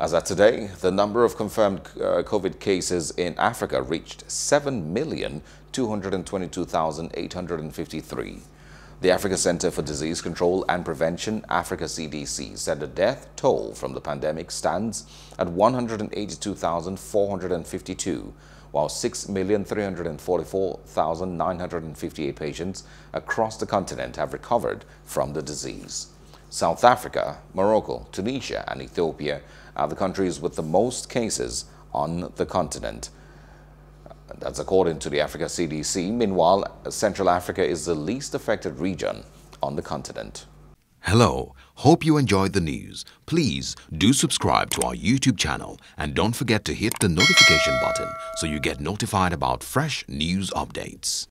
As at today, the number of confirmed uh, COVID cases in Africa reached 7,222,853. The Africa Center for Disease Control and Prevention, Africa CDC, said the death toll from the pandemic stands at 182,452, while 6,344,958 patients across the continent have recovered from the disease. South Africa, Morocco, Tunisia and Ethiopia are the countries with the most cases on the continent. That's according to the Africa CDC. Meanwhile, Central Africa is the least affected region on the continent. Hello, hope you enjoyed the news. Please do subscribe to our YouTube channel and don't forget to hit the notification button so you get notified about fresh news updates.